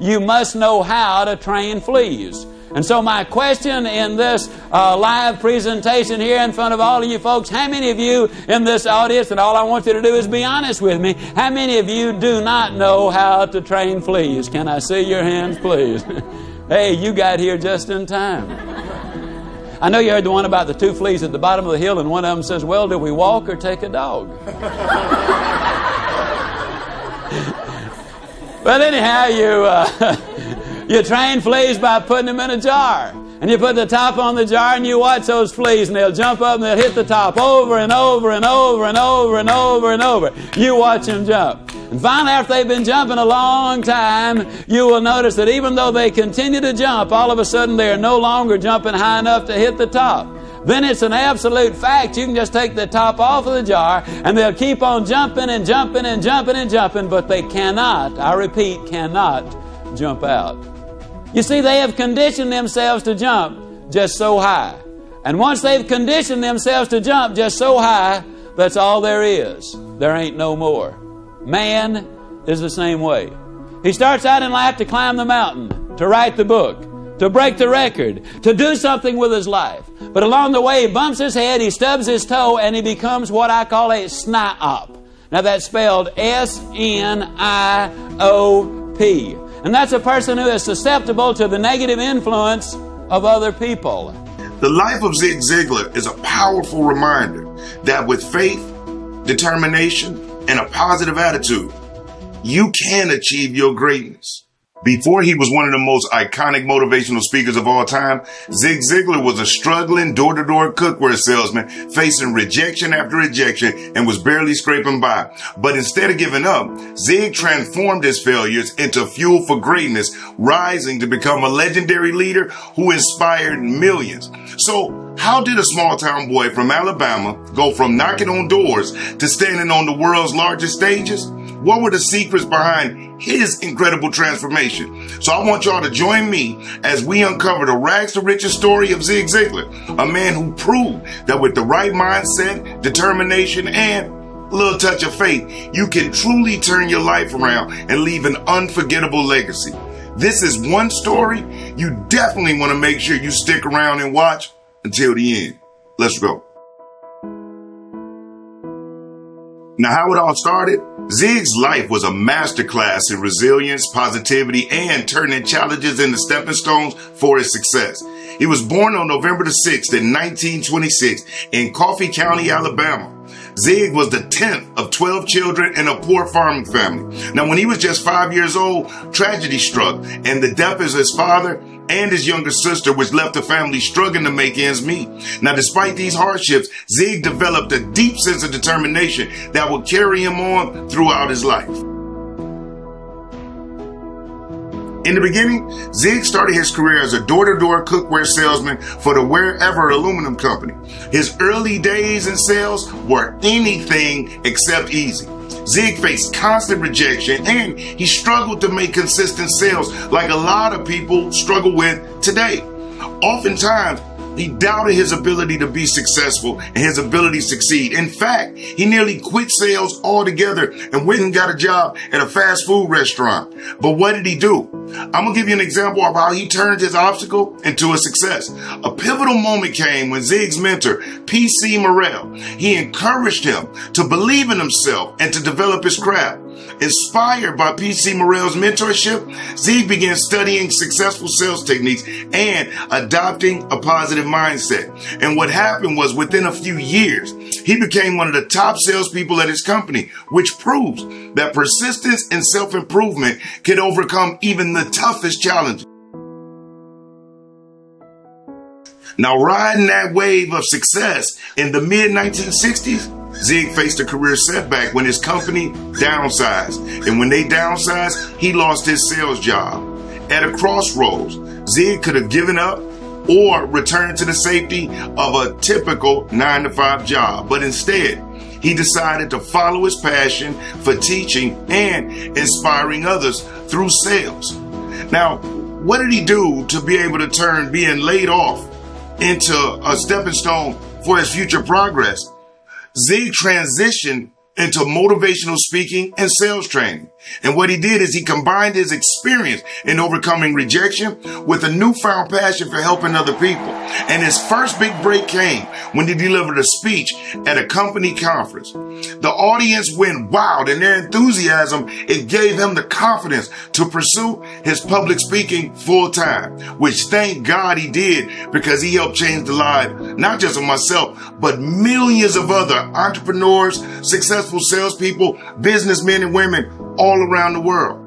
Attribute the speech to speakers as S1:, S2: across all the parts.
S1: you must know how to train fleas. And so, my question in this uh, live presentation here in front of all of you folks how many of you in this audience, and all I want you to do is be honest with me, how many of you do not know how to train fleas? Can I see your hands, please? hey, you got here just in time. I know you heard the one about the two fleas at the bottom of the hill, and one of them says, Well, do we walk or take a dog? but anyhow, you. Uh, You train fleas by putting them in a jar. And you put the top on the jar and you watch those fleas and they'll jump up and they'll hit the top over and over and over and over and over and over. You watch them jump. And finally, after they've been jumping a long time, you will notice that even though they continue to jump, all of a sudden they are no longer jumping high enough to hit the top. Then it's an absolute fact. You can just take the top off of the jar and they'll keep on jumping and jumping and jumping and jumping, but they cannot, I repeat, cannot jump out. You see, they have conditioned themselves to jump just so high. And once they've conditioned themselves to jump just so high, that's all there is. There ain't no more. Man is the same way. He starts out in life to climb the mountain, to write the book, to break the record, to do something with his life. But along the way, he bumps his head, he stubs his toe, and he becomes what I call a SNIOP. Now that's spelled S N I O P. And that's a person who is susceptible to the negative influence of other people.
S2: The life of Zig Ziglar is a powerful reminder that with faith, determination, and a positive attitude, you can achieve your greatness. Before he was one of the most iconic motivational speakers of all time, Zig Ziglar was a struggling door-to-door cookware salesman facing rejection after rejection and was barely scraping by. But instead of giving up, Zig transformed his failures into fuel for greatness, rising to become a legendary leader who inspired millions. So how did a small town boy from Alabama go from knocking on doors to standing on the world's largest stages? What were the secrets behind his incredible transformation? So I want y'all to join me as we uncover the rags to riches story of Zig Ziglar, a man who proved that with the right mindset, determination, and a little touch of faith, you can truly turn your life around and leave an unforgettable legacy. This is one story you definitely want to make sure you stick around and watch until the end. Let's go. Now, how it all started? Zig's life was a masterclass in resilience, positivity, and turning challenges into stepping stones for his success. He was born on November the 6th in 1926 in Coffee County, Alabama. Zig was the 10th of 12 children in a poor farming family. Now, when he was just five years old, tragedy struck, and the death of his father and his younger sister, which left the family struggling to make ends meet. Now, despite these hardships, Zig developed a deep sense of determination that would carry him on throughout his life. In the beginning, Zig started his career as a door-to-door cookware salesman for the Wear-Ever Aluminum Company. His early days in sales were anything except easy. Zig faced constant rejection and he struggled to make consistent sales like a lot of people struggle with today. Oftentimes, he doubted his ability to be successful and his ability to succeed. In fact, he nearly quit sales altogether and went and got a job at a fast food restaurant. But what did he do? I'm going to give you an example of how he turned his obstacle into a success. A pivotal moment came when Zig's mentor, P.C. Merrell, he encouraged him to believe in himself and to develop his craft. Inspired by P.C. Merrell's mentorship, Zig began studying successful sales techniques and adopting a positive mindset. And what happened was within a few years, he became one of the top salespeople at his company, which proves that persistence and self-improvement can overcome even the toughest challenges. Now, riding that wave of success in the mid 1960s, Zig faced a career setback when his company downsized. And when they downsized, he lost his sales job. At a crossroads, Zig could have given up or returned to the safety of a typical nine to five job. But instead, he decided to follow his passion for teaching and inspiring others through sales. Now, what did he do to be able to turn being laid off into a stepping stone for his future progress? Zig transitioned into motivational speaking and sales training. And what he did is he combined his experience in overcoming rejection with a newfound passion for helping other people. And his first big break came when he delivered a speech at a company conference. The audience went wild and their enthusiasm, it gave him the confidence to pursue his public speaking full time, which thank God he did because he helped change the life, not just of myself, but millions of other entrepreneurs, successful salespeople, businessmen and women all around the world.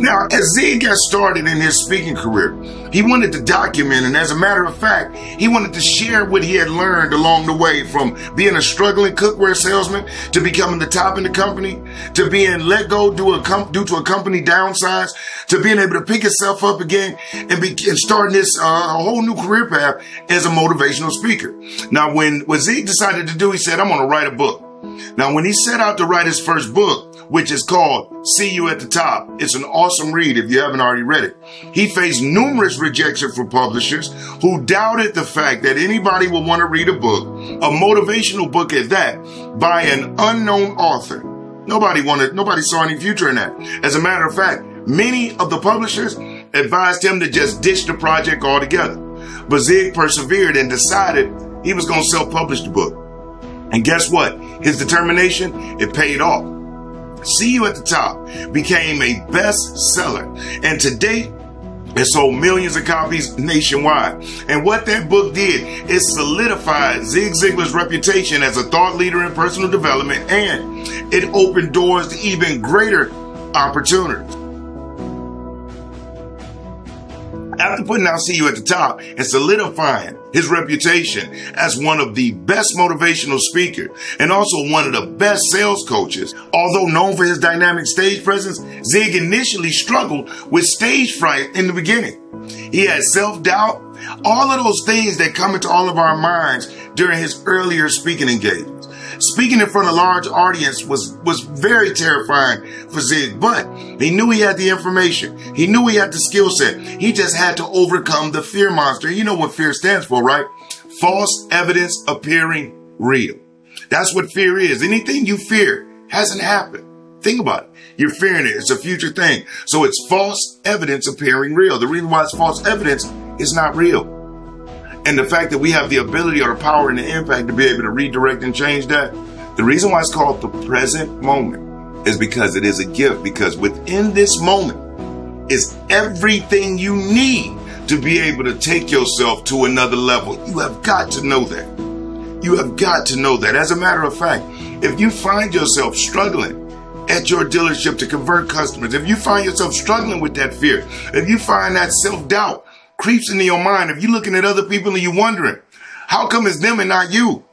S2: Now, as Zig got started in his speaking career, he wanted to document, and as a matter of fact, he wanted to share what he had learned along the way from being a struggling cookware salesman to becoming the top in the company, to being let go due, a due to a company downsize, to being able to pick himself up again and, be- and starting this uh, a whole new career path as a motivational speaker. Now, when what Zig decided to do, he said, "I'm going to write a book." Now, when he set out to write his first book, which is called See You at the Top. It's an awesome read if you haven't already read it. He faced numerous rejection from publishers who doubted the fact that anybody would want to read a book, a motivational book at that, by an unknown author. Nobody wanted, nobody saw any future in that. As a matter of fact, many of the publishers advised him to just ditch the project altogether. But Zig persevered and decided he was going to self-publish the book. And guess what? His determination, it paid off. See You at the Top became a bestseller. And to date, it sold millions of copies nationwide. And what that book did is solidified Zig Ziglar's reputation as a thought leader in personal development and it opened doors to even greater opportunities. After putting out See You at the Top and solidifying his reputation as one of the best motivational speakers and also one of the best sales coaches, although known for his dynamic stage presence, Zig initially struggled with stage fright in the beginning. He had self-doubt, all of those things that come into all of our minds during his earlier speaking engagements. Speaking in front of a large audience was, was very terrifying for Zig, but he knew he had the information. He knew he had the skill set. He just had to overcome the fear monster. You know what fear stands for, right? False evidence appearing real. That's what fear is. Anything you fear hasn't happened. Think about it. You're fearing it. It's a future thing. So it's false evidence appearing real. The reason why it's false evidence is not real. And the fact that we have the ability or the power and the impact to be able to redirect and change that, the reason why it's called the present moment is because it is a gift. Because within this moment is everything you need to be able to take yourself to another level. You have got to know that. You have got to know that. As a matter of fact, if you find yourself struggling at your dealership to convert customers, if you find yourself struggling with that fear, if you find that self doubt, creeps into your mind if you're looking at other people and you're wondering, how come it's them and not you?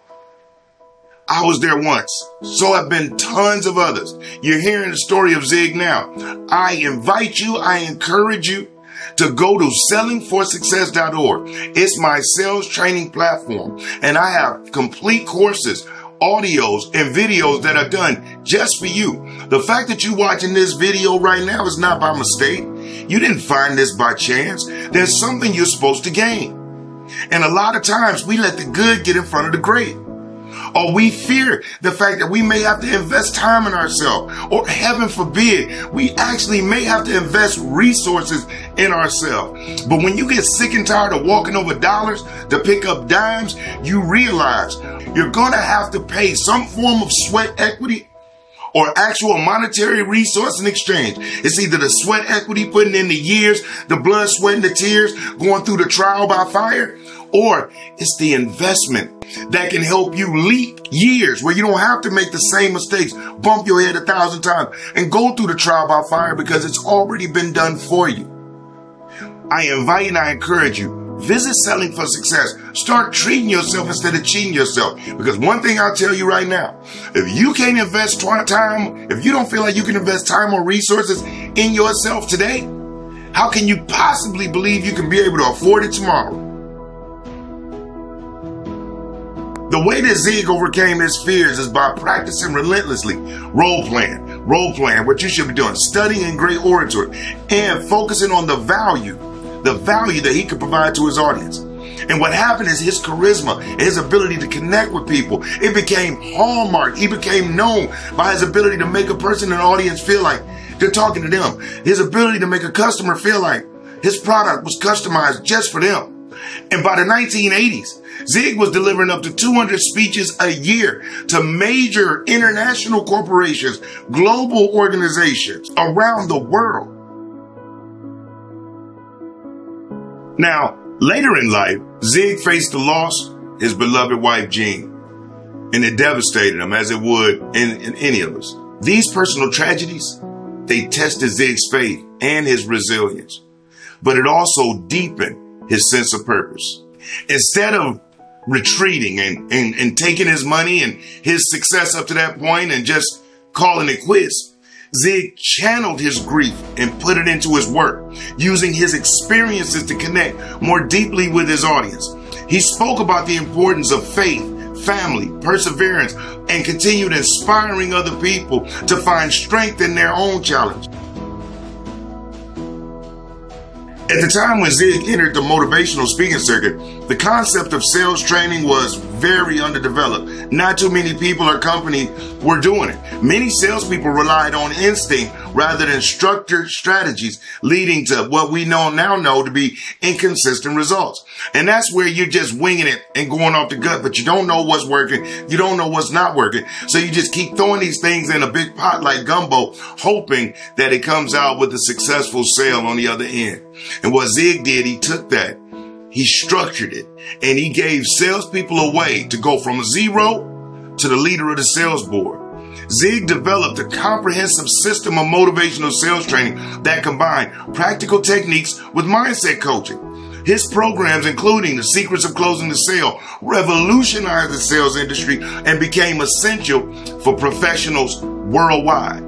S2: I was there once. So have been tons of others. You're hearing the story of Zig now. I invite you, I encourage you to go to sellingforsuccess.org. It's my sales training platform and I have complete courses, audios and videos that are done just for you. The fact that you're watching this video right now is not by mistake. You didn't find this by chance. There's something you're supposed to gain. And a lot of times we let the good get in front of the great. Or we fear the fact that we may have to invest time in ourselves. Or heaven forbid, we actually may have to invest resources in ourselves. But when you get sick and tired of walking over dollars to pick up dimes, you realize you're going to have to pay some form of sweat equity or actual monetary resource in exchange. It's either the sweat equity putting in the years, the blood, sweat, and the tears going through the trial by fire, or it's the investment that can help you leap years where you don't have to make the same mistakes, bump your head a thousand times, and go through the trial by fire because it's already been done for you. I invite and I encourage you Visit Selling for Success. Start treating yourself instead of cheating yourself. Because one thing I'll tell you right now, if you can't invest time, if you don't feel like you can invest time or resources in yourself today, how can you possibly believe you can be able to afford it tomorrow? The way that Zig overcame his fears is by practicing relentlessly. Role playing, role playing, what you should be doing, studying great oratory, and focusing on the value the value that he could provide to his audience. And what happened is his charisma, his ability to connect with people, it became hallmark. He became known by his ability to make a person in the audience feel like they're talking to them. His ability to make a customer feel like his product was customized just for them. And by the 1980s, Zig was delivering up to 200 speeches a year to major international corporations, global organizations around the world. Now, later in life, Zig faced the loss his beloved wife, Jean, and it devastated him as it would in, in any of us. These personal tragedies, they tested Zig's faith and his resilience, but it also deepened his sense of purpose. Instead of retreating and, and, and taking his money and his success up to that point and just calling it quits, Zig channeled his grief and put it into his work, using his experiences to connect more deeply with his audience. He spoke about the importance of faith, family, perseverance, and continued inspiring other people to find strength in their own challenge. At the time when Zig entered the motivational speaking circuit, the concept of sales training was very underdeveloped. Not too many people or companies were doing it. Many salespeople relied on instinct rather than structured strategies, leading to what we know now know to be inconsistent results. And that's where you're just winging it and going off the gut, but you don't know what's working. You don't know what's not working. So you just keep throwing these things in a big pot like gumbo, hoping that it comes out with a successful sale on the other end. And what Zig did, he took that, he structured it, and he gave salespeople a way to go from zero to the leader of the sales board. Zig developed a comprehensive system of motivational sales training that combined practical techniques with mindset coaching. His programs, including The Secrets of Closing the Sale, revolutionized the sales industry and became essential for professionals worldwide.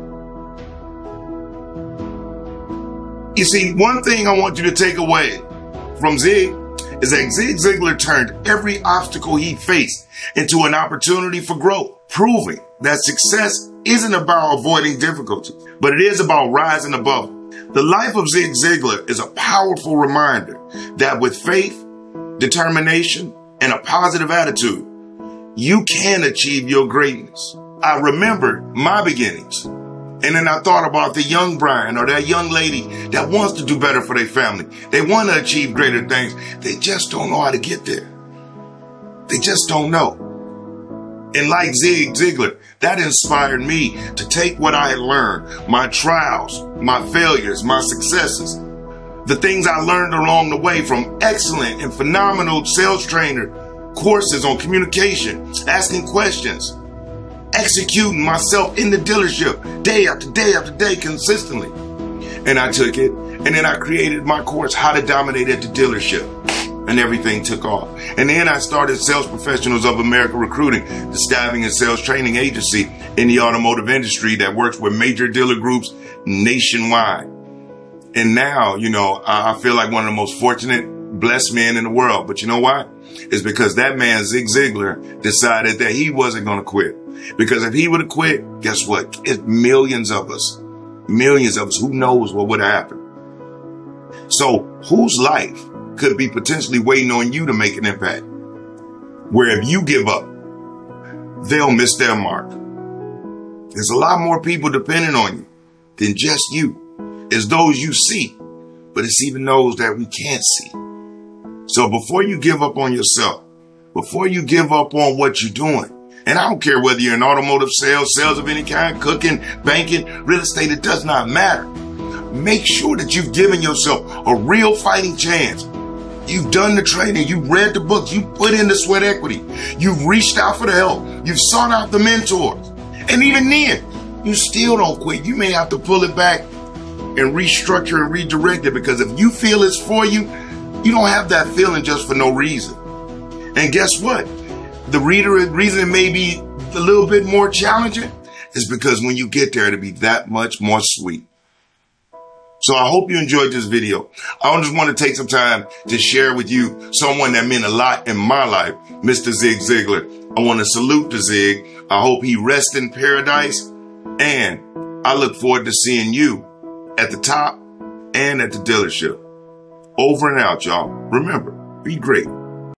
S2: You see, one thing I want you to take away from Zig is that Zig Ziglar turned every obstacle he faced into an opportunity for growth, proving that success isn't about avoiding difficulty, but it is about rising above. The life of Zig Ziglar is a powerful reminder that with faith, determination, and a positive attitude, you can achieve your greatness. I remember my beginnings and then I thought about the young Brian or that young lady that wants to do better for their family. They want to achieve greater things. They just don't know how to get there. They just don't know. And like Zig Ziglar, that inspired me to take what I had learned, my trials, my failures, my successes, the things I learned along the way from excellent and phenomenal sales trainer courses on communication, asking questions, executing myself in the dealership day after day after day consistently. And I took it and then I created my course, How to Dominate at the Dealership. And everything took off. And then I started Sales Professionals of America Recruiting, the staffing and sales training agency in the automotive industry that works with major dealer groups nationwide. And now, you know, I feel like one of the most fortunate, blessed men in the world. But you know why? It's because that man, Zig Ziglar, decided that he wasn't going to quit. Because if he would have quit, guess what? It's millions of us, millions of us, who knows what would have happened. So whose life could be potentially waiting on you to make an impact? Where if you give up, they'll miss their mark. There's a lot more people depending on you than just you. It's those you see, but it's even those that we can't see. So before you give up on yourself, before you give up on what you're doing, and I don't care whether you're in automotive sales, sales of any kind, cooking, banking, real estate, it does not matter. Make sure that you've given yourself a real fighting chance. You've done the training, you've read the books, you put in the sweat equity, you've reached out for the help, you've sought out the mentors. And even then, you still don't quit. You may have to pull it back and restructure and redirect it because if you feel it's for you, you don't have that feeling just for no reason. And guess what? the reader reason it may be a little bit more challenging is because when you get there, it'll be that much more sweet. So I hope you enjoyed this video. I just want to take some time to share with you someone that meant a lot in my life, Mr. Zig Ziglar. I want to salute the Zig. I hope he rests in paradise. And I look forward to seeing you at the top and at the dealership. Over and out, y'all. Remember, be great.